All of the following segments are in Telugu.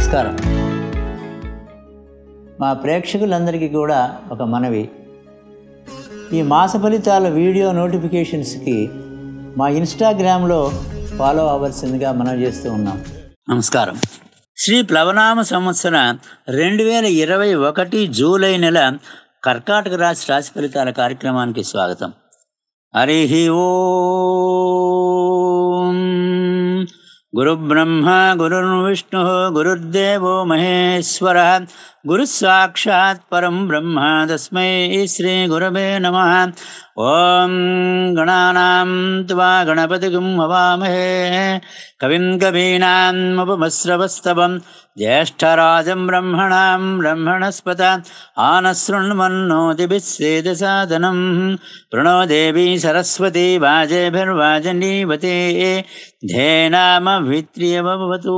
నమస్కారం. మా ప్రేక్షకులందరికీ కూడా ఒక మనవి. ఈ మాస ఫలితాల వీడియో నోటిఫికేషన్స్కి మా ఇన్స్టాగ్రామ్లో ఫాలో అవ్వాల్సిందిగా మనం చేస్తూ ఉన్నాం. నమస్కారం. శ్రీ ప్లవనామ సంవత్సర రెండు వేల ఇరవై ఒకటి జూలై నెల కర్కాటక రాశి రాశి ఫలితాల కార్యక్రమానికి స్వాగతం. హరి ఓం. गुरुब्रह्मा गुरुर्विष्णुः गुरुर्देवो महेश्वरः। गुरुस्साक्षात् परं ब्रह्म तस्मै श्रीगुरवे नमः। ॐ गणानां त्वा गणपतिगुं हवामहे। कविं कवीनामुपमस्रवस्तवं ज्येष्ठराजं ब्रह्मणां ब्रह्मणस्पत। आनसृण्वन्नोतिभिः सेदसाधनं प्रणो देवी सरस्वती वाजेभिर्वाज नीवते भवतु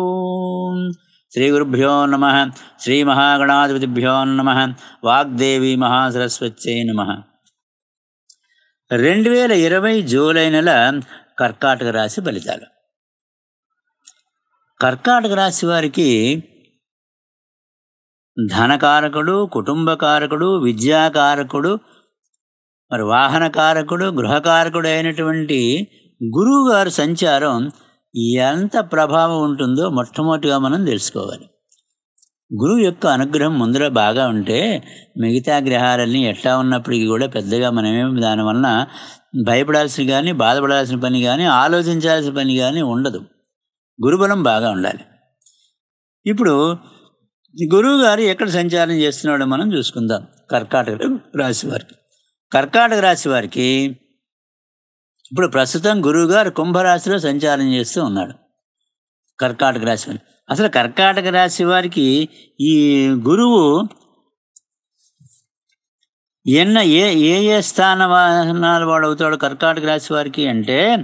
శ్రీగురుభ్యో నమ శ్రీమహాగణాధిపతిభ్యో నమ వాగ్దేవి మహాసరస్వత్యై నమ. రెండు వేల ఇరవై జూలై నెల కర్కాటక రాశి ఫలితాలు. కర్కాటక రాశి వారికి ధనకారకుడు కుటుంబకారకుడు విద్యాకారకుడు మరి వాహనకారకుడు గృహకారకుడు అయినటువంటి గురువుగారు సంచారం ఎంత ప్రభావం ఉంటుందో మొట్టమొదటిగా మనం తెలుసుకోవాలి. గురువు యొక్క అనుగ్రహం ముందర బాగా ఉంటే మిగతా గ్రహాలన్నీ ఎట్లా ఉన్నప్పటికీ కూడా పెద్దగా మనమేమి దానివల్ల భయపడాల్సిన కానీ బాధపడాల్సిన పని కానీ ఆలోచించాల్సిన పని కానీ ఉండదు. గురుబలం బాగా ఉండాలి. ఇప్పుడు గురువు గారు ఎక్కడ సంచారం చేస్తున్నాడో మనం చూసుకుందాం. కర్కాటక రాశి వారికి. కర్కాటక రాశి వారికి ఇప్పుడు ప్రస్తుతం గురువు గారు కుంభరాశిలో సంచారం చేస్తూ ఉన్నాడు. కర్కాటక రాశి అసలు కర్కాటక రాశి వారికి ఈ గురువు ఎన్న ఏ ఏ ఏ స్థానాల వాడు అవుతాడు కర్కాటక రాశి వారికి అంటే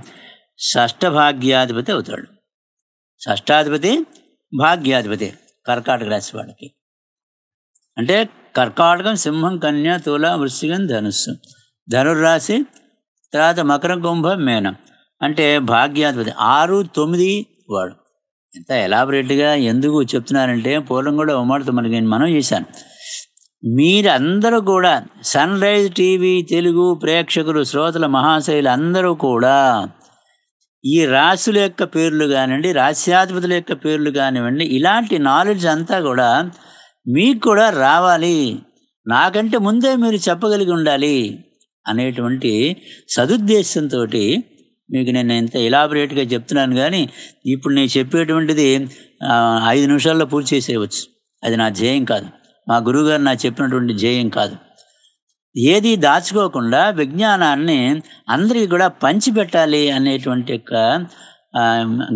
షష్ట భాగ్యాధిపతి అవుతాడు. షష్టాధిపతి భాగ్యాధిపతి కర్కాటక రాశి వాడికి. అంటే కర్కాటకం సింహం కన్య తుల వృశ్చికం ధనుస్సు. ధనుర్రాశి తర్వాత మకర కుంభం మేనం. అంటే భాగ్యాధిపతి. ఆరు తొమ్మిది వాడు. ఎంత ఎలాబరేట్గా ఎందుకు చెప్తున్నారంటే పూర్వం కూడా ఉమ్మడితో మనకి నేను మనం చేశాను మీరందరూ కూడా సన్ రైజ్ టీవీ తెలుగు ప్రేక్షకులు శ్రోతల మహాశైలు అందరూ కూడా ఈ రాశుల యొక్క పేర్లు కానివ్వండి రాశ్యాధిపతుల యొక్క పేర్లు కానివ్వండి ఇలాంటి నాలెడ్జ్ అంతా కూడా మీకు కూడా రావాలి. నాకంటే ముందే మీరు చెప్పగలిగి ఉండాలి. అనేటువంటి సదుద్దేశంతో మీకు నేను ఇంత ఎలాబరేట్గా చెప్తున్నాను కానీ ఇప్పుడు నేను చెప్పేటువంటిది ఐదు నిమిషాల్లో పూర్తి చేసేయవచ్చు. అది నా ధ్యేయం కాదు. మా గురువుగారు నాకు చెప్పినటువంటి ధ్యేయం కాదు. ఏది దాచుకోకుండా విజ్ఞానాన్ని అందరికీ కూడా పంచిపెట్టాలి అనేటువంటి యొక్క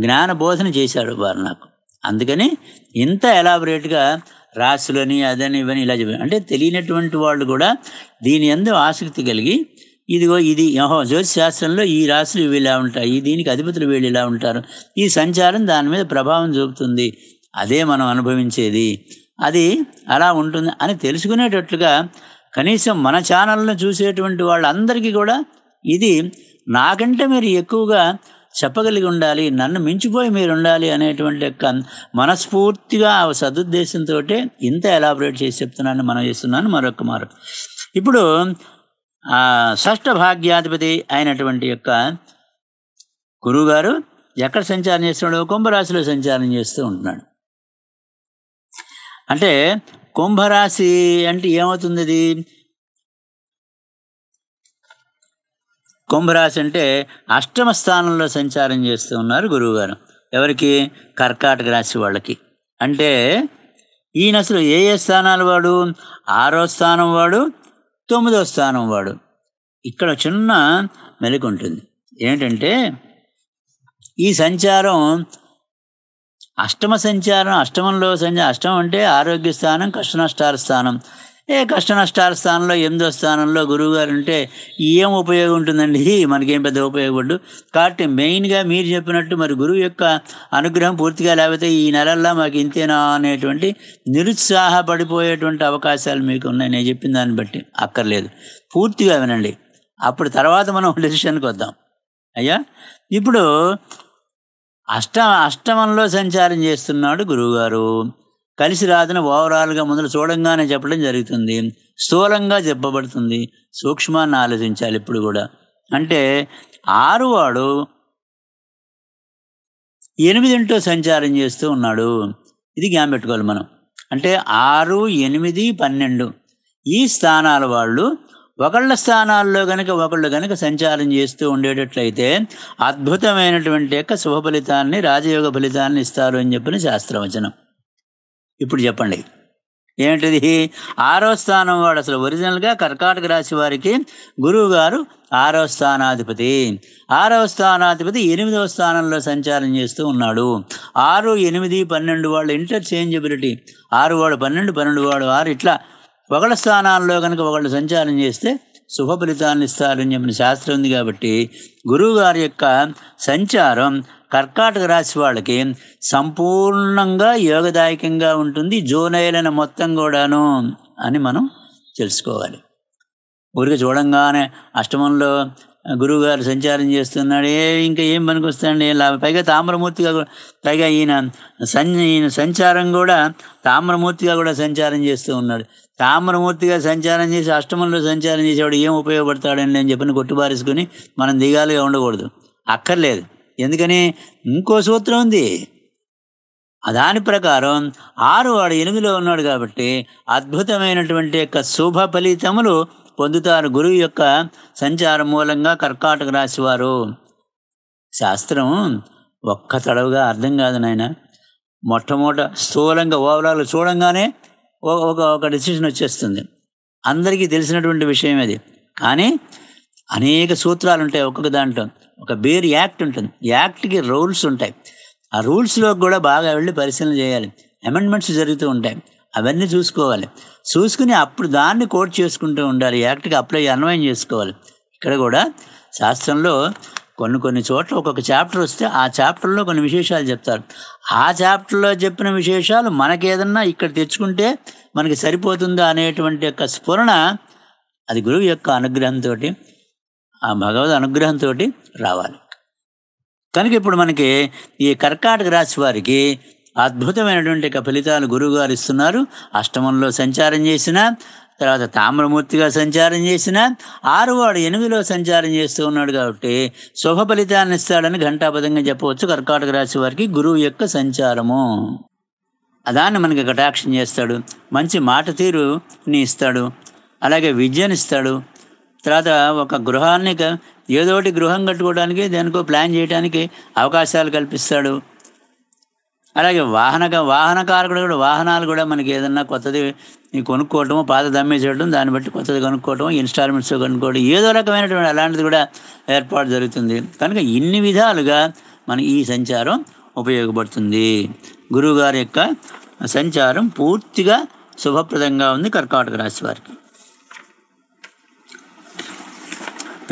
జ్ఞాన బోధన చేశాడు వారు నాకు. అందుకని ఇంత ఎలాబరేట్గా రాసులని అదని ఇవని ఇలా చెప్పారు. అంటే తెలియనటువంటి వాళ్ళు కూడా దీని ఎందు ఆసక్తి కలిగి ఇదిగో ఇది ఓహో జ్యోతిష్ శాస్త్రంలో ఈ రాశులు ఇవి ఇలా ఉంటాయి దీనికి అధిపతులు వీళ్ళు ఇలా ఉంటారు ఈ సంచారం దాని మీద ప్రభావం చూపుతుంది అదే మనం అనుభవించేది అది అలా ఉంటుంది అని తెలుసుకునేటట్లుగా కనీసం మన ఛానల్ను చూసేటువంటి వాళ్ళందరికీ కూడా ఇది నాకంటే మీరు ఎక్కువగా చెప్పగలిగి ఉండాలి. నన్ను మించిపోయి మీరు ఉండాలి అనేటువంటి యొక్క మనస్ఫూర్తిగా ఆ సదుద్దేశంతో ఇంత ఎలాబరేట్ చేసి చెప్తున్నాను మనం చేస్తున్నాను మరొక మారు. ఇప్పుడు షష్ఠ భాగ్యాధిపతి అయినటువంటి యొక్క గురువుగారు ఎక్కడ సంచారం చేస్తున్నాడు? కుంభరాశిలో సంచారం చేస్తూ ఉంటున్నాడు. అంటే కుంభరాశి అంటే ఏమవుతుంది అది కుంభరాశి అంటే అష్టమ స్థానంలో సంచారం చేస్తూ ఉన్నారు గురువుగారు. ఎవరికి? కర్కాటక రాశి వాళ్ళకి. అంటే ఈయన అసలు ఏ ఏ స్థానాలు వాడు? ఆరో స్థానం వాడు తొమ్మిదో స్థానం వాడు. ఇక్కడ చిన్న మెలకు ఉంటుంది. ఏంటంటే ఈ సంచారం అష్టమ సంచారం అష్టమంలో సంచారం అష్టమం అంటే ఆరోగ్య స్థానం కష్ట నష్టాల స్థానం. ఏ కష్ట నష్టాల స్థానంలో ఎనిమిదో స్థానంలో గురువుగారు ఉంటే ఏం ఉపయోగం ఉంటుందండి? మనకేం పెద్ద ఉపయోగపడు కాబట్టి మెయిన్గా మీరు చెప్పినట్టు మరి గురువు యొక్క అనుగ్రహం పూర్తిగా లేకపోతే ఈ నెలల్లో మాకు ఇంతేనా అనేటువంటి నిరుత్సాహపడిపోయేటువంటి అవకాశాలు మీకు ఉన్నాయి. నేను చెప్పిన దాన్ని బట్టి అక్కర్లేదు. పూర్తిగా వినండి. అప్పుడు తర్వాత మనం డెసిషన్కి వద్దాం. అయ్యా? ఇప్పుడు అష్ట అష్టమంలో సంచారం చేస్తున్నాడు గురువుగారు. కలిసి రాదని ఓవరాల్గా మొదలు చూడంగానే చెప్పడం జరుగుతుంది. స్థూలంగా చెప్పబడుతుంది. సూక్ష్మాన్ని ఆలోచించాలి ఇప్పుడు కూడా. అంటే ఆరు వాడు ఎనిమిదింటో సంచారం చేస్తూ ఉన్నాడు. ఇది గ్యామ్ పెట్టుకోవాలి మనం. అంటే ఆరు ఎనిమిది పన్నెండు. ఈ స్థానాల వాళ్ళు ఒకళ్ళ స్థానాల్లో కనుక ఒకళ్ళు కనుక సంచారం చేస్తూ ఉండేటట్లయితే అద్భుతమైనటువంటి యొక్క శుభ ఫలితాన్ని రాజయోగ ఫలితాన్ని ఇస్తారు అని చెప్పిన శాస్త్రవచనం. ఇప్పుడు చెప్పండి. ఏంటిది ఆరో స్థానం వాడు అసలు ఒరిజినల్గా కర్కాటక రాశి వారికి గురువు గారు ఆరో స్థానాధిపతి. ఆరవ స్థానాధిపతి ఎనిమిదవ స్థానంలో సంచారం చేస్తూ ఉన్నాడు. ఆరు ఎనిమిది పన్నెండు వాళ్ళు ఇంటర్చేంజబిలిటీ ఆరు వాడు పన్నెండు పన్నెండు వాడు ఆరు ఇట్లా ఒకళ్ళ స్థానాల్లో కనుక ఒకళ్ళు సంచారం చేస్తే శుభ ఫలితాన్ని ఇస్తారని చెప్పిన శాస్త్రం ఉంది కాబట్టి గురువుగారి యొక్క సంచారం కర్కాటక రాశి వాళ్ళకి సంపూర్ణంగా యోగదాయకంగా ఉంటుంది జోనైలైన మొత్తం కూడాను అని మనం తెలుసుకోవాలి. ఊరికి చూడంగానే అష్టమంలో గురువుగారు సంచారం చేస్తున్నాడు ఏ ఇంకా ఏం పనికి వస్తాడండి? పైగా తామ్రమూర్తిగా కూడా- పైగా ఈయన సం ఈయన సంచారం కూడా తామ్రమూర్తిగా కూడా సంచారం చేస్తూ ఉన్నాడు. తామ్రమూర్తిగా సంచారం చేసి అష్టమంలో సంచారం చేసేవాడు ఏం ఉపయోగపడతాడండి అని చెప్పని కొట్టుబారేసుకుని మనం దిగాలుగా ఉండకూడదు. అక్కర్లేదు. ఎందుకని? ఇంకో సూత్రం ఉంది. దాని ప్రకారం ఆరు వాడు ఎనిమిదిలో ఉన్నాడు కాబట్టి అద్భుతమైనటువంటి యొక్క శుభ ఫలితములు పొందుతారు గురువు యొక్క సంచారం మూలంగా కర్కాటక రాశివారు శాస్త్రం ఒక్క తడవుగా అర్థం కాదు నాయన. మొట్టమొదట స్థూలంగా ఓవరాల్ చూడంగానే ఒక- ఒక ఒక వచ్చేస్తుంది. అందరికీ తెలిసినటువంటి విషయం అది. కానీ అనేక సూత్రాలు ఉంటాయి ఒక్కొక్క దాంట్లో. ఒక బేర్ యాక్ట్ ఉంటుంది. యాక్ట్కి రూల్స్ ఉంటాయి. ఆ రూల్స్లో కూడా బాగా వెళ్ళి పరిశీలన చేయాలి. అమెండ్మెంట్స్ జరుగుతూ ఉంటాయి. అవన్నీ చూసుకోవాలి. చూసుకుని అప్పుడు దాన్ని కోట్ చేసుకుంటూ ఉండాలి. యాక్ట్కి అప్లై అన్వయం చేసుకోవాలి. ఇక్కడ కూడా శాస్త్రంలో కొన్ని కొన్ని చోట్ల ఒక్కొక్క చాప్టర్ వస్తే ఆ చాప్టర్లో కొన్ని విశేషాలు చెప్తారు. ఆ చాప్టర్లో చెప్పిన విశేషాలు మనకేదన్నా ఇక్కడ తెచ్చుకుంటే మనకి సరిపోతుందా అనేటువంటి యొక్క స్ఫురణ అది గురువు యొక్క అనుగ్రహంతో ఆ భగవద్ అనుగ్రహంతో రావాలి. కనుక ఇప్పుడు మనకి ఈ కర్కాటక రాశి వారికి అద్భుతమైనటువంటి ఫలితాలు గురువుగారు ఇస్తున్నారు. అష్టమంలో సంచారం చేసిన తర్వాత తామ్రమూర్తిగా సంచారం చేసిన ఆరువాడు ఎనిమిదిలో సంచారం చేస్తూ ఉన్నాడు కాబట్టి శుభ ఫలితాన్ని ఇస్తాడని ఘంటాపదంగా చెప్పవచ్చు కర్కాటక రాశి వారికి గురువు యొక్క సంచారము. దాన్ని మనకి కటాక్షం చేస్తాడు. మంచి మాట తీరుని ఇస్తాడు. అలాగే విద్యనిస్తాడు తర్వాత ఒక గృహాన్ని ఏదో ఒకటి గృహం కట్టుకోవడానికి దానికో ప్లాన్ చేయడానికి అవకాశాలు కల్పిస్తాడు. అలాగే వాహన వాహనకారకుడు కూడా వాహనాలు కూడా మనకి ఏదన్నా కొత్తది కొనుక్కోవటం పాత దమ్మేసేయడం దాన్ని బట్టి కొత్తది కొనుక్కోవటం ఇన్స్టాల్మెంట్స్ కొనుక్కోవడం ఏదో రకమైనటువంటి అలాంటిది కూడా ఏర్పాటు జరుగుతుంది. కనుక ఇన్ని విధాలుగా మన ఈ సంచారం ఉపయోగపడుతుంది. గురువుగారి యొక్క సంచారం పూర్తిగా శుభప్రదంగా ఉంది కర్కాటక రాశి వారికి.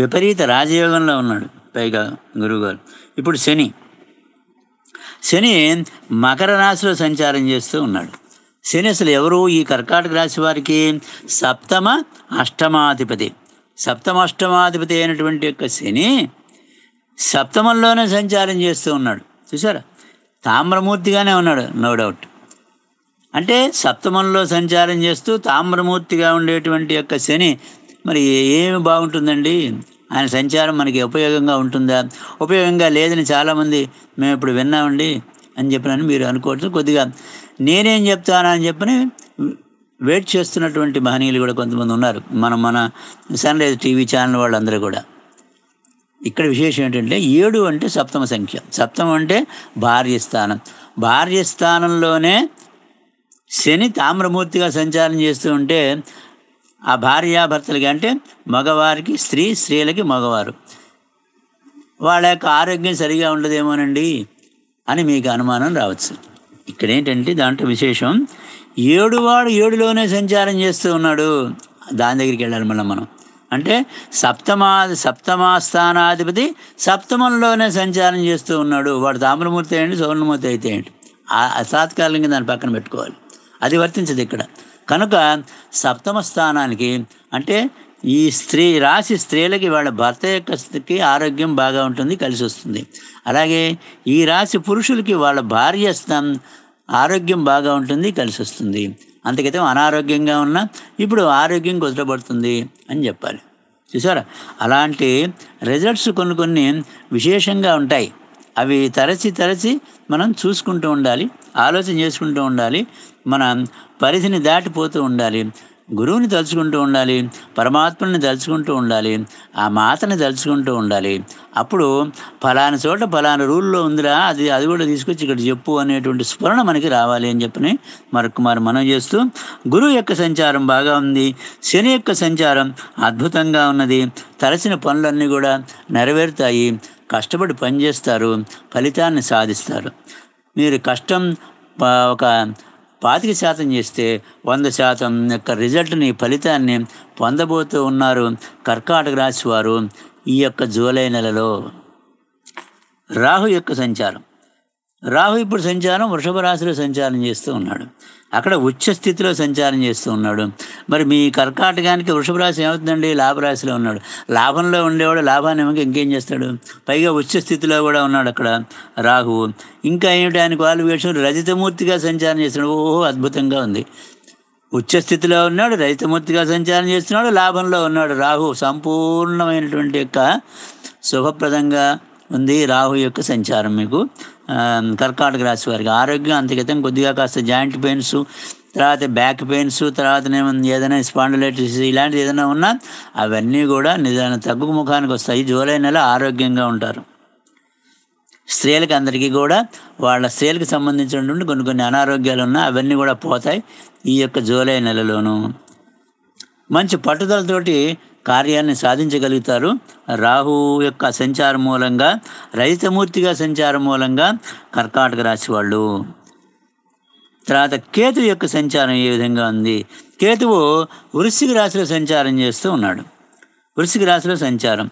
విపరీత రాజయోగంలో ఉన్నాడు పైగా గురువుగారు. ఇప్పుడు శని. శని మకర రాశిలో సంచారం చేస్తూ ఉన్నాడు. శని అసలు ఎవరు? ఈ కర్కాటక రాశి వారికి సప్తమ అష్టమాధిపతి. సప్తమ అష్టమాధిపతి అయినటువంటి యొక్క శని సప్తమంలోనే సంచారం చేస్తూ ఉన్నాడు. చూసారా తామ్రమూర్తిగానే ఉన్నాడు నో డౌట్. అంటే సప్తమంలో సంచారం చేస్తూ తామ్రమూర్తిగా ఉండేటువంటి యొక్క శని మరి ఏమి బాగుంటుందండి? ఆయన సంచారం మనకి ఉపయోగంగా ఉంటుందా? ఉపయోగంగా లేదని చాలామంది మేము ఇప్పుడు విన్నామండి అని చెప్పినని మీరు అనుకోవచ్చు. కొద్దిగా నేనేం చెప్తానా అని చెప్పని వెయిట్ చేస్తున్నటువంటి మహనీయులు కూడా కొంతమంది ఉన్నారు. మన మన సన్ రైజ్ టీవీ ఛానల్ వాళ్ళందరూ కూడా. ఇక్కడ విశేషం ఏంటంటే ఏడు అంటే సప్తమ సంఖ్య. సప్తమం అంటే భార్య స్థానం. భార్య స్థానంలోనే శని తామ్రమూర్తిగా సంచారం చేస్తూ ఉంటే ఆ భార్యాభర్తలకి అంటే మగవారికి స్త్రీ స్త్రీలకి మగవారు. వాళ్ళ యొక్క ఆరోగ్యం సరిగా ఉండదేమోనండి అని మీకు అనుమానం రావచ్చు. ఇక్కడ ఏంటంటే దాంట్లో విశేషం ఏడువాడు ఏడులోనే సంచారం చేస్తూ ఉన్నాడు. దాని దగ్గరికి వెళ్ళాలి మళ్ళీ మనం. అంటే సప్తమా సప్తమా స్థానాధిపతి సప్తమంలోనే సంచారం చేస్తూ ఉన్నాడు. వాడు తామ్రమూర్తి ఏంటి సువర్ణమూర్తి అయితే ఏంటి ఆ- తాత్కాలికంగా పక్కన పెట్టుకోవాలి. అది వర్తించదు ఇక్కడ. కనుక సప్తమ స్థానానికి అంటే ఈ స్త్రీ రాశి స్త్రీలకి వాళ్ళ భర్త యొక్క స్థితికి ఆరోగ్యం బాగా ఉంటుంది కలిసి వస్తుంది. అలాగే ఈ రాశి పురుషులకి వాళ్ళ భార్య స్థానం ఆరోగ్యం బాగా ఉంటుంది కలిసి వస్తుంది. అంతకైతే అనారోగ్యంగా ఉన్నా ఇప్పుడు ఆరోగ్యం కుదరబడుతుంది అని చెప్పాలి. చూసారా? అలాంటి రిజల్ట్స్ కొన్ని కొన్ని విశేషంగా ఉంటాయి. అవి తరచి తరచి మనం చూసుకుంటూ ఉండాలి ఆలోచన చేసుకుంటూ ఉండాలి మన పరిధిని దాటిపోతూ ఉండాలి గురువుని తలుచుకుంటూ ఉండాలి పరమాత్మని తలుచుకుంటూ ఉండాలి ఆ మాతని తలుచుకుంటూ ఉండాలి. అప్పుడు ఫలానా చోట ఫలానా రూల్లో ఉందిరా అది అది కూడా తీసుకొచ్చి ఇక్కడ చెప్పు అనేటువంటి స్ఫురణ మనకి రావాలి అని చెప్పని మరొక మనం చేస్తూ గురువు యొక్క సంచారం బాగా ఉంది శని యొక్క సంచారం అద్భుతంగా ఉన్నది తలసిన పనులన్నీ కూడా నెరవేరుతాయి కష్టపడి పనిచేస్తారు ఫలితాన్ని సాధిస్తారు. మీరు కష్టం ఒక పాతిక శాతం చేస్తే వంద శాతం యొక్క రిజల్ట్ని ఫలితాన్ని పొందబోతూ ఉన్నారు కర్కాటక రాశి వారు ఈ యొక్క జూలై నెలలో. రాహు యొక్క సంచారం. రాహు ఇప్పుడు సంచారం వృషభ రాశిలో సంచారం చేస్తూ ఉన్నాడు. అక్కడ ఉచ్చ స్థితిలో సంచారం చేస్తూ ఉన్నాడు. మరి మీ కర్కాటకానికి వృషభ రాశి ఏమవుతుందండి? లాభరాశిలో ఉన్నాడు. లాభంలో ఉండేవాడు లాభాన్ని ఏమో ఇంకేం చేస్తాడు? పైగా ఉచ్చ స్థితిలో కూడా ఉన్నాడు అక్కడ రాహువు ఇంకా ఏమిటి? ఆయన క్వాలిఫికేషన్ రజితమూర్తిగా సంచారం చేస్తున్నాడు. ఓహో అద్భుతంగా ఉంది. ఉచ్చ స్థితిలో ఉన్నాడు రజితమూర్తిగా సంచారం చేస్తున్నాడు లాభంలో ఉన్నాడు రాహు. సంపూర్ణమైనటువంటి యొక్క శుభప్రదంగా ఉంది. రాహు యొక్క సంచారం మీకు. కర్కాటక రాశి వారికి ఆరోగ్యం అంతకితం కొద్దిగా కాస్త జాయింట్ పెయిన్స్ తర్వాత బ్యాక్ పెయిన్స్ తర్వాత ఏదైనా స్పాండిలైటిస్ ఇలాంటివి ఏదైనా ఉన్నా అవన్నీ కూడా నిజాన తగ్గు ముఖానికి వస్తాయి. జూలై నెల ఆరోగ్యంగా ఉంటారు. స్త్రీలకు అందరికీ కూడా వాళ్ళ స్త్రీలకు సంబంధించినటువంటి కొన్ని కొన్ని అనారోగ్యాలు ఉన్నా అవన్నీ కూడా పోతాయి ఈ యొక్క జూలై నెలలోనూ. మంచి పట్టుదలతోటి కార్యాన్ని సాధించగలుగుతారు. రాహు యొక్క సంచారం మూలంగా రజితమూర్తిగా సంచారం మూలంగా కర్కాటక రాశి వాళ్ళు. తర్వాత కేతు యొక్క సంచారం ఏ విధంగా ఉంది? కేతువు వృశ్చిక రాశిలో సంచారం చేస్తూ ఉన్నాడు. వృశ్చిక రాశిలో సంచారం.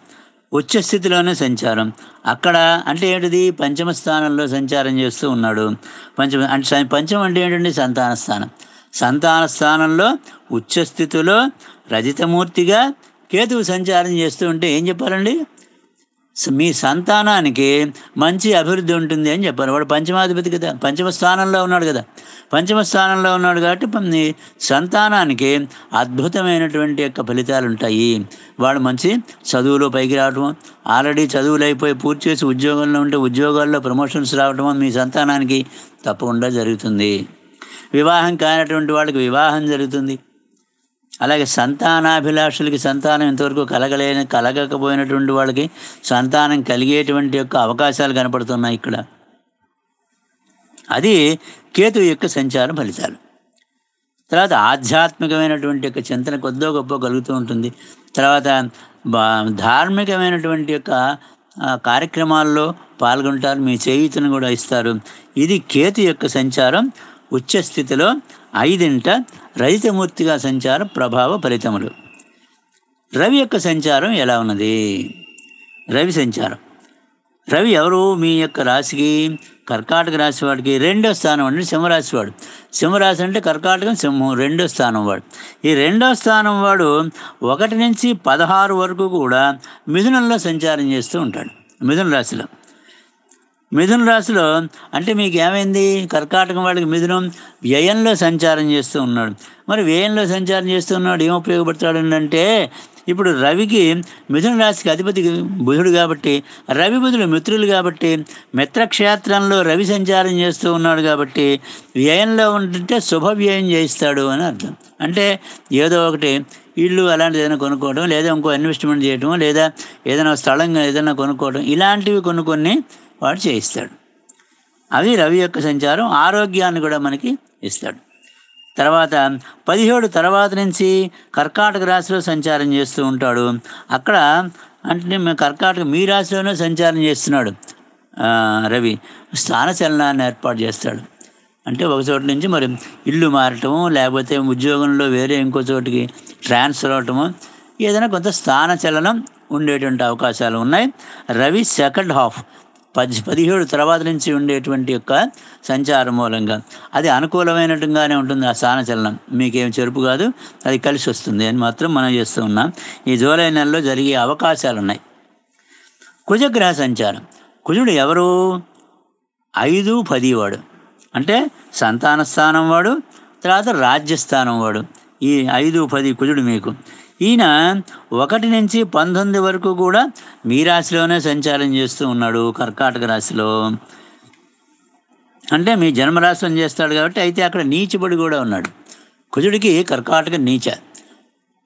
ఉచ్చ స్థితిలోనే సంచారం. అక్కడ అంటే ఏంటిది? పంచమ స్థానంలో సంచారం చేస్తూ ఉన్నాడు. పంచమ అంటే పంచమం అంటే ఏంటండి? సంతాన స్థానం. సంతాన స్థానంలో ఉచ్చస్థితిలో రజితమూర్తిగా కేతువు సంచారం చేస్తూ ఉంటే ఏం చెప్పాలండి? మీ సంతానానికి మంచి అభివృద్ధి ఉంటుంది అని చెప్పారు వాడు పంచమాధిపతి కదా. పంచమ స్థానంలో ఉన్నాడు కదా. పంచమ స్థానంలో ఉన్నాడు కాబట్టి మీ సంతానానికి అద్భుతమైనటువంటి యొక్క ఫలితాలు ఉంటాయి. వాడు మంచి చదువులో పైకి రావటం ఆల్రెడీ చదువులు అయిపోయి పూర్తి చేసి ఉద్యోగంలో ఉంటే ఉద్యోగాల్లో ప్రమోషన్స్ రావటం మీ సంతానానికి తప్పకుండా జరుగుతుంది. వివాహం కానటువంటి వాళ్ళకి వివాహం జరుగుతుంది. అలాగే సంతానాభిలాషులకి సంతానం ఇంతవరకు కలగలేని కలగకపోయినటువంటి వాళ్ళకి సంతానం కలిగేటువంటి యొక్క అవకాశాలు కనపడుతున్నాయి ఇక్కడ. అది కేతు యొక్క సంచారం ఫలితాలు. తర్వాత ఆధ్యాత్మికమైనటువంటి యొక్క చింతన కొద్దో గొప్ప కలుగుతూ ఉంటుంది. తర్వాత బా- ధార్మికమైనటువంటి యొక్క కార్యక్రమాల్లో పాల్గొంటారు మీ చేయుతను కూడా ఇస్తారు. ఇది కేతు యొక్క సంచారం ఉచ్చస్థితిలో ఐదింట రజితమూర్తిగా సంచారం ప్రభావ ఫలితములు. రవి యొక్క సంచారం ఎలా ఉన్నది? రవి సంచారం. రవి ఎవరు? మీ యొక్క రాశికి కర్కాటక రాశి వాడికి రెండో స్థానం అంటే సింహరాశి వాడు. సింహరాశి అంటే కర్కాటకం సింహం రెండో స్థానం వాడు. ఈ రెండో స్థానం వాడు ఒకటి నుంచి పదహారు వరకు కూడా మిథునంలో సంచారం చేస్తూ ఉంటాడు. మిథున రాశిలో. మిథున రాశిలో అంటే మీకు ఏమైంది కర్కాటకం వాడికి మిథునం వ్యయంలో సంచారం చేస్తూ ఉన్నాడు. మరి వ్యయంలో సంచారం చేస్తూ ఉన్నాడు ఏం ఉపయోగపడతాడు అంటే ఇప్పుడు రవికి మిథున రాశికి అధిపతి బుధుడు కాబట్టి రవి బుధుడు మిత్రులు కాబట్టి మిత్రక్షేత్రంలో రవి సంచారం చేస్తూ ఉన్నాడు కాబట్టి వ్యయంలో ఉంటుంటే శుభ వ్యయం చేయిస్తాడు అని అర్థం. అంటే ఏదో ఒకటి ఇల్లు అలాంటిది ఏదైనా కొనుక్కోవడం లేదా ఇంకో ఇన్వెస్ట్మెంట్ చేయటం లేదా ఏదైనా స్థలంగా ఏదైనా కొనుక్కోవడం ఇలాంటివి కొన్ని కొన్ని వాడు చేయిస్తాడు. అవి రవి యొక్క సంచారం ఆరోగ్యాన్ని కూడా మనకి ఇస్తాడు. తర్వాత పదిహేడు తర్వాత నుంచి కర్కాటక రాశిలో సంచారం చేస్తూ ఉంటాడు. అక్కడ అంటే మేము కర్కాటక మీ రాశిలోనే సంచారం చేస్తున్నాడు రవి. స్థాన చలనాన్ని ఏర్పాటు చేస్తాడు. అంటే ఒక చోట నుంచి మరి ఇల్లు మారటము లేకపోతే ఉద్యోగంలో వేరే ఇంకో చోటికి ట్రాన్స్ఫర్ అవటము ఏదైనా కొంత స్థాన చలనం ఉండేటువంటి అవకాశాలు ఉన్నాయి. Ravi second half. పది పదిహేడు తర్వాత నుంచి ఉండేటువంటి యొక్క సంచారం మూలంగా. అది అనుకూలమైనట్టుగానే ఉంటుంది ఆ స్థాన చలనం. మీకేం చెరుపు కాదు అది కలిసి వస్తుంది అని మాత్రం మనం చేస్తూ ఉన్నాం. ఈ జూలై నెలలో జరిగే అవకాశాలు ఉన్నాయి కుజగ్రహ సంచారం. కుజుడు ఎవరు? ఐదు పది వాడు. అంటే సంతాన స్థానం వాడు తర్వాత రాజ్యస్థానం వాడు. ఈ ఐదు పది కుజుడు మీకు. ఈయన ఒకటి నుంచి పంతొమ్మిది వరకు కూడా మీ రాశిలోనే సంచారం చేస్తూ ఉన్నాడు కర్కాటక రాశిలో. అంటే మీ జన్మరాశిలో చేస్తాడు కాబట్టి అయితే అక్కడ నీచబడి కూడా ఉన్నాడు. కుజుడికి కర్కాటక నీచ.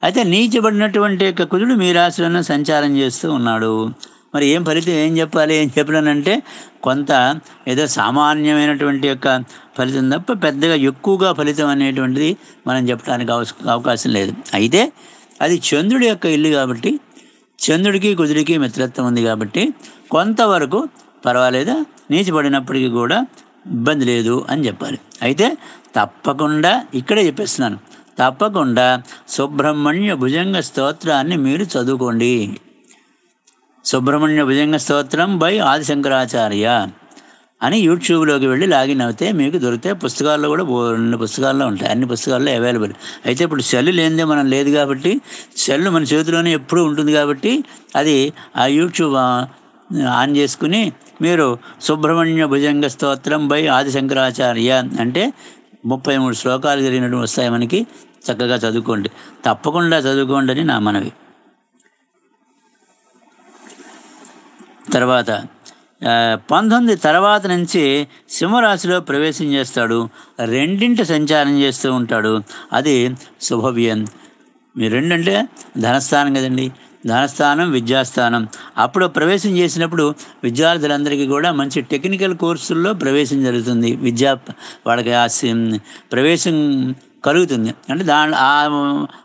అయితే నీచబడినటువంటి యొక్క కుజుడు మీ రాశిలోనే సంచారం చేస్తూ ఉన్నాడు. మరి ఏం ఫలితం ఏం చెప్పాలి ఏం చెప్పినానంటే కొంత ఏదో సామాన్యమైనటువంటి యొక్క ఫలితం తప్ప పెద్దగా ఎక్కువగా ఫలితం అనేటువంటిది మనం చెప్పడానికి అవకాశం లేదు. అయితే అది చంద్రుడి యొక్క ఇల్లు కాబట్టి చంద్రుడికి కుజుడికి మిత్రత్వం ఉంది కాబట్టి కొంతవరకు పర్వాలేదు? నీచబడినప్పటికీ కూడా ఇబ్బంది లేదు అని చెప్పాలి. అయితే తప్పకుండా ఇక్కడే చెప్పేస్తున్నాను. తప్పకుండా సుబ్రహ్మణ్య భుజంగ స్తోత్రాన్ని మీరు చదువుకోండి. సుబ్రహ్మణ్య భుజంగ స్తోత్రం బై ఆదిశంకరాచార్య. అని యూట్యూబ్లోకి వెళ్ళి లాగిన్ అవుతే మీకు దొరికితే పుస్తకాల్లో కూడా రెండు పుస్తకాల్లో ఉంటాయి. అన్ని పుస్తకాల్లో అవైలబుల్ అయితే ఇప్పుడు సెల్ లేనిదే మనం లేదు కాబట్టి సెల్ మన చేతిలోనే ఎప్పుడూ ఉంటుంది కాబట్టి అది ఆ యూట్యూబ్ ఆన్ చేసుకుని మీరు సుబ్రహ్మణ్య భుజంగ స్తోత్రం బై ఆది శంకరాచార్య అంటే ముప్పై మూడు శ్లోకాలు జరిగినట్టు వస్తాయి మనకి. చక్కగా చదువుకోండి. తప్పకుండా చదువుకోండి అని నా మనవి. తర్వాత పంతొమ్మిది తర్వాత నుంచి సింహరాశిలో ప్రవేశం చేస్తాడు. రెండింటి సంచారం చేస్తూ ఉంటాడు. అది శుభవ్యం. మీ రెండంటే ధనస్థానం కదండి. ధనస్థానం విద్యాస్థానం. అప్పుడు ప్రవేశం చేసినప్పుడు విద్యార్థులందరికీ కూడా మంచి టెక్నికల్ కోర్సుల్లో ప్రవేశం జరుగుతుంది. విద్యా వాళ్ళకి ఆ ప్రవేశం కలుగుతుంది. అంటే దా ఆ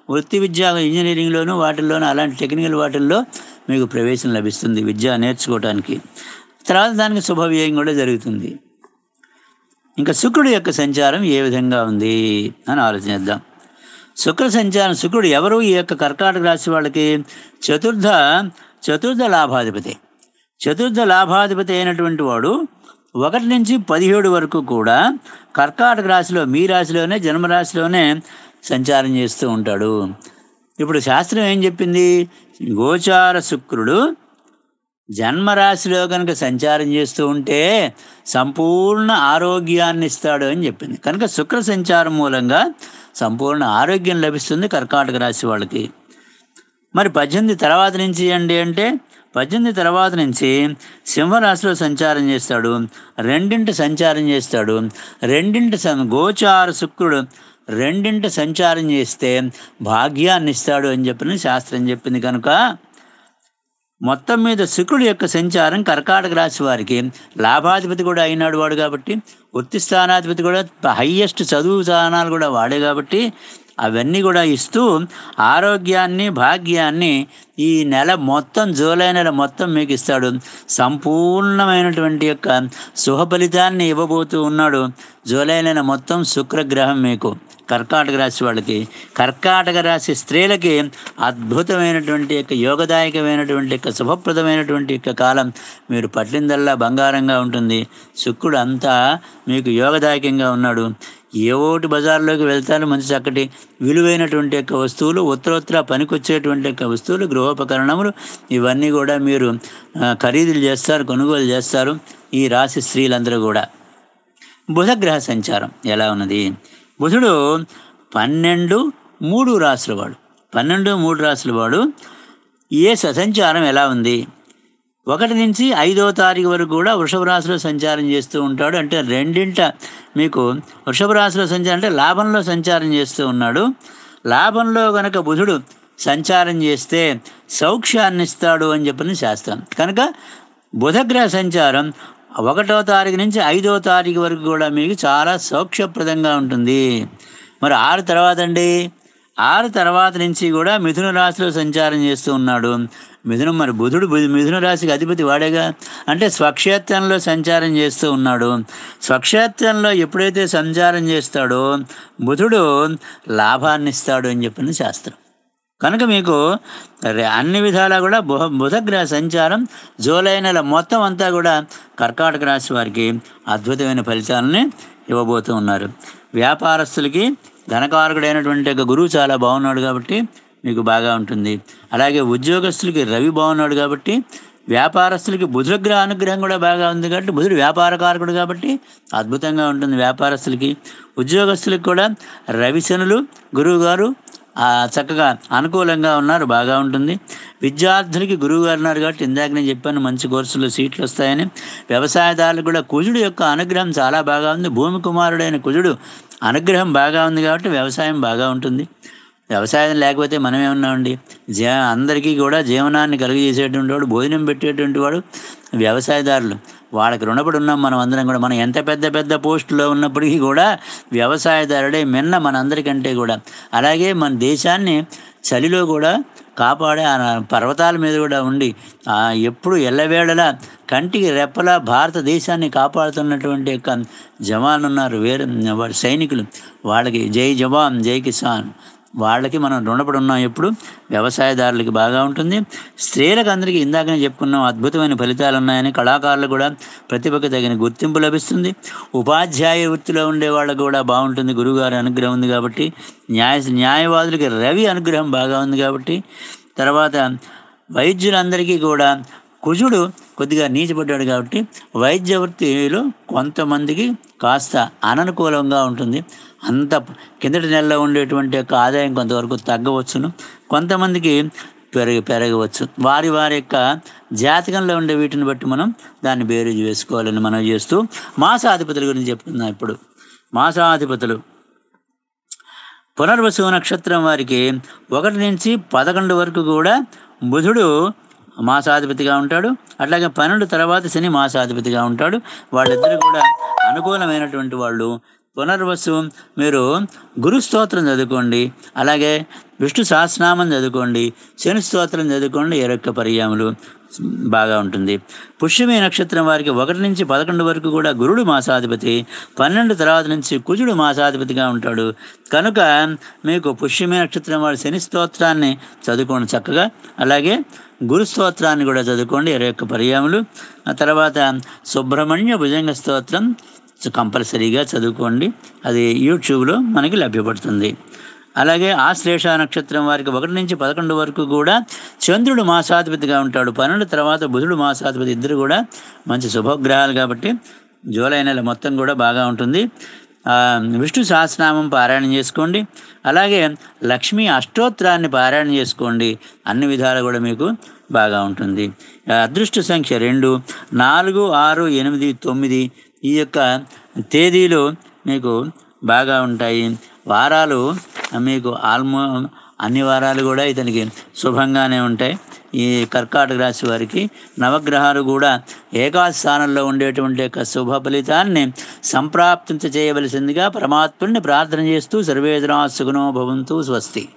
వృత్తి విద్య ఇంజనీరింగ్లోను వాటిల్లోనూ అలాంటి టెక్నికల్ వాటిల్లో మీకు ప్రవేశం లభిస్తుంది. విద్య నేర్చుకోవడానికి తర్వాత దానికి శుభవ్యయం కూడా జరుగుతుంది. ఇంకా శుక్రుడి యొక్క సంచారం ఏ విధంగా ఉంది అని ఆలోచిద్దాం. శుక్ర సంచారం శుక్రుడు ఎవరు? ఈ యొక్క కర్కాటక రాశి వాళ్ళకి చతుర్థ చతుర్థ లాభాధిపతి. చతుర్థ లాభాధిపతి అయినటువంటి వాడు ఒకటి నుంచి పదిహేడు వరకు కూడా కర్కాటక రాశిలో మీ రాశిలోనే జన్మరాశిలోనే సంచారం చేస్తూ ఉంటాడు. ఇప్పుడు శాస్త్రం ఏం చెప్పింది? గోచార శుక్రుడు జన్మరాశిలో కనుక సంచారం చేస్తూ ఉంటే సంపూర్ణ ఆరోగ్యాన్ని ఇస్తాడు అని చెప్పింది. కనుక శుక్ర సంచారం మూలంగా సంపూర్ణ ఆరోగ్యం లభిస్తుంది కర్కాటక రాశి వాళ్ళకి. మరి పద్దెనిమిది తర్వాత నుంచి అండి అంటే పద్దెనిమిది తర్వాత నుంచి సింహరాశిలో సంచారం చేస్తాడు రెండింటి సంచారం చేస్తాడు రెండింటి సం గోచార శుక్రుడు రెండింటి సంచారం చేస్తే భాగ్యాన్ని ఇస్తాడు అని చెప్పిన శాస్త్రం చెప్పింది కనుక మొత్తం మీద శుక్రుడి యొక్క సంచారం కర్కాటక రాశి వారికి లాభాధిపతి కూడా అయినాడు వాడు కాబట్టి వృత్తి స్థానాధిపతి కూడా హయ్యెస్ట్ చదువు స్థానాలు కూడా వాడే కాబట్టి అవన్నీ కూడా ఇస్తూ ఆరోగ్యాన్ని భాగ్యాన్ని ఈ నెల మొత్తం జూలై నెల మొత్తం మీకు ఇస్తాడు. సంపూర్ణమైనటువంటి యొక్క శుభ ఫలితాన్ని ఇవ్వబోతూ ఉన్నాడు. జూలై నెల మొత్తం శుక్రగ్రహం మీకు. కర్కాటక రాశి వాళ్ళకి కర్కాటక రాశి స్త్రీలకి అద్భుతమైనటువంటి యొక్క యోగదాయకమైనటువంటి యొక్క శుభప్రదమైనటువంటి యొక్క కాలం. మీరు పట్టిందల్లా బంగారంగా ఉంటుంది. శుక్రుడు అంతా మీకు యోగదాయకంగా ఉన్నాడు. ఏ ఓటి బజార్లోకి వెళ్తారు మంచి చక్కటి విలువైనటువంటి యొక్క వస్తువులు ఉత్తరోత్తర పనికొచ్చేటువంటి యొక్క వస్తువులు గృహోపకరణములు ఇవన్నీ కూడా మీరు ఖరీదులు చేస్తారు కొనుగోలు చేస్తారు. ఈ రాశి స్త్రీలందరూ కూడా. బుధగ్రహ సంచారం ఎలా ఉన్నది? బుధుడు పన్నెండు మూడు రాసుల వాడు. పన్నెండు మూడు రాసుల వాడు ఏ స- సంచారం ఎలా ఉంది? ఒకటి నుంచి ఐదో తారీఖు వరకు కూడా వృషభ రాశిలో సంచారం చేస్తూ ఉంటాడు. అంటే రెండింట మీకు వృషభ రాశిలో సంచారం అంటే లాభంలో సంచారం చేస్తూ ఉన్నాడు. లాభంలో కనుక బుధుడు సంచారం చేస్తే సౌఖ్యాన్ని ఇస్తాడు అని చెప్పని శాస్త్రం. కనుక బుధగ్రహ సంచారం ఒకటో తారీఖు నుంచి ఐదో తారీఖు వరకు కూడా మీకు చాలా సౌఖ్యప్రదంగా ఉంటుంది. మరి ఆరు తర్వాత అండి? ఆరు తర్వాత నుంచి కూడా మిథున రాశిలో సంచారం చేస్తూ ఉన్నాడు. మిథునం మరి బుధుడు బు- మిథున రాశికి అధిపతి వాడేగా? అంటే స్వక్షేత్రంలో సంచారం చేస్తూ ఉన్నాడు. స్వక్షేత్రంలో ఎప్పుడైతే సంచారం చేస్తాడో బుధుడు లాభాన్ని ఇస్తాడు అని చెప్పిన శాస్త్రం. కనుక మీకు అన్ని విధాలా కూడా బుధ బుధగ్రహ సంచారం జూలై నెల మొత్తం అంతా కూడా కర్కాటక రాశి వారికి అద్భుతమైన ఫలితాలని ఇవ్వబోతూ ఉన్నారు. వ్యాపారస్తులకి ధనకారకుడైనటువంటి ఒక గురువు చాలా బాగున్నాడు కాబట్టి మీకు బాగా ఉంటుంది. అలాగే ఉద్యోగస్తులకి రవి బాగున్నాడు కాబట్టి వ్యాపారస్తులకి బుధుగ్రహ అనుగ్రహం కూడా బాగా ఉంది కాబట్టి బుధుడు వ్యాపారకారకుడు కాబట్టి అద్భుతంగా ఉంటుంది వ్యాపారస్తులకి. ఉద్యోగస్తులకు కూడా రవిశనులు గురువు గారు చక్కగా అనుకూలంగా ఉన్నారు బాగా ఉంటుంది. విద్యార్థులకి గురువు గారు ఉన్నారు కాబట్టి ఇందాక నేను చెప్పాను మంచి కోర్సుల్లో సీట్లు వస్తాయని. వ్యవసాయదారులకు కూడా కుజుడు యొక్క అనుగ్రహం చాలా బాగా ఉంది. భూమి కుమారుడైన కుజుడు అనుగ్రహం బాగా ఉంది కాబట్టి వ్యవసాయం బాగా ఉంటుంది. వ్యవసాయం లేకపోతే మనం ఏమన్నామండి? జీ అందరికీ కూడా జీవనాన్ని కలుగజేసేటువంటి వాడు భోజనం పెట్టేటువంటి వాడు వ్యవసాయదారులు. వాళ్ళకి రుణపడి ఉన్నాం మనం అందరం కూడా. మనం ఎంత పెద్ద పెద్ద పోస్టులో ఉన్నప్పటికీ కూడా వ్యవసాయదారుడే మిన్న మనందరికంటే కూడా. అలాగే మన దేశాన్ని చలిలో కూడా కాపాడే ఆ పర్వతాల మీద కూడా ఉండి ఎప్పుడు ఎల్లవేళలా కంటికి రెప్పలా భారతదేశాన్ని కాపాడుతున్నటువంటి యొక్క జవాన్ ఉన్నారు వేరే వారి సైనికులు. వాళ్ళకి జై జవాన్ జై కిసాన్. వాళ్ళకి మనం రుణపడి ఉన్నాం ఎప్పుడు? వ్యవసాయదారులకి బాగా ఉంటుంది. స్త్రీలకు అందరికీ ఇందాకనే చెప్పుకున్నాం అద్భుతమైన ఫలితాలు ఉన్నాయని కళాకారులు కూడా ప్రతిభకు తగిన గుర్తింపు లభిస్తుంది. ఉపాధ్యాయ వృత్తిలో ఉండే వాళ్ళకు కూడా బాగుంటుంది. గురువుగారి అనుగ్రహం ఉంది కాబట్టి న్యాయ న్యాయవాదులకి రవి అనుగ్రహం బాగా ఉంది కాబట్టి తర్వాత వైద్యులందరికీ కూడా కుజుడు కొద్దిగా నీచపడ్డాడు కాబట్టి వైద్య వృత్తిలో కొంతమందికి కాస్త అననుకూలంగా ఉంటుంది. అంత కిందటి నెలలో ఉండేటువంటి యొక్క ఆదాయం కొంతవరకు తగ్గవచ్చును. కొంతమందికి పెరగ పెరగవచ్చు. వారి వారి యొక్క జాతకంలో ఉండే వీటిని బట్టి మనం దాన్ని బేరీజు వేసుకోవాలని మనం చేస్తూ మాసాధిపతుల గురించి చెప్తున్నాం ఇప్పుడు. మాసాధిపతులు. పునర్వసు నక్షత్రం వారికి ఒకటి నుంచి పదకొండు వరకు కూడా బుధుడు మాసాధిపతిగా ఉంటాడు. అట్లాగే పన్నెండు తర్వాత శని మాసాధిపతిగా ఉంటాడు. వాళ్ళిద్దరు కూడా అనుకూలమైనటువంటి వాళ్ళు. పునర్వసు మీరు గురు స్తోత్రం చదువుకోండి. అలాగే విష్ణు సహస్రనామం చదువుకోండి. శని స్తోత్రం చదువుకోండి. ఎరొక్క పర్యాములు బాగా ఉంటుంది. పుష్యమి నక్షత్రం వారికి ఒకటి నుంచి పదకొండు వరకు కూడా గురుడు మాసాధిపతి. పన్నెండు తర్వాత నుంచి కుజుడు మాసాధిపతిగా ఉంటాడు. కనుక మీకు పుష్యమి నక్షత్రం వారి శని స్తోత్రాన్ని చదువుకోండి చక్కగా. అలాగే గురు స్తోత్రాన్ని కూడా చదువుకోండి. ఇరవై ఒక్క పర్యాములు ఆ తర్వాత సుబ్రహ్మణ్య భుజంగ స్తోత్రం. కంపల్సరీగా చదువుకోండి. అది యూట్యూబ్లో మనకి లభ్యపడుతుంది. అలాగే ఆశ్లేష నక్షత్రం వారికి ఒకటి నుంచి పదకొండు వరకు కూడా చంద్రుడు మాసాధిపతిగా ఉంటాడు. పన్నెండు తర్వాత బుధుడు మాసాధిపతి ఇద్దరు కూడా మంచి శుభగ్రహాలు కాబట్టి జూలై నెల మొత్తం కూడా బాగా ఉంటుంది. విష్ణు సహస్రనామం పారాయణం చేసుకోండి. అలాగే లక్ష్మీ అష్టోత్తరాన్ని పారాయణం చేసుకోండి. అన్ని విధాలు కూడా మీకు బాగా ఉంటుంది. అదృష్ట సంఖ్య రెండు. నాలుగు ఆరు ఎనిమిది తొమ్మిది ఈ యొక్క తేదీలు మీకు బాగా ఉంటాయి. వారాలు మీకు ఆల్మో అన్ని వారాలు కూడా ఇతనికి శుభంగానే ఉంటాయి. ఈ కర్కాటక రాశి వారికి నవగ్రహాలు కూడా ఏకాదశ స్థానంలో ఉండేటువంటి యొక్క శుభ ఫలితాన్ని సంప్రాప్తించ చేయవలసిందిగా పరమాత్ముడిని ప్రార్థన చేస్తూ సర్వేదనా సుగుణో భవంతు స్వస్తి.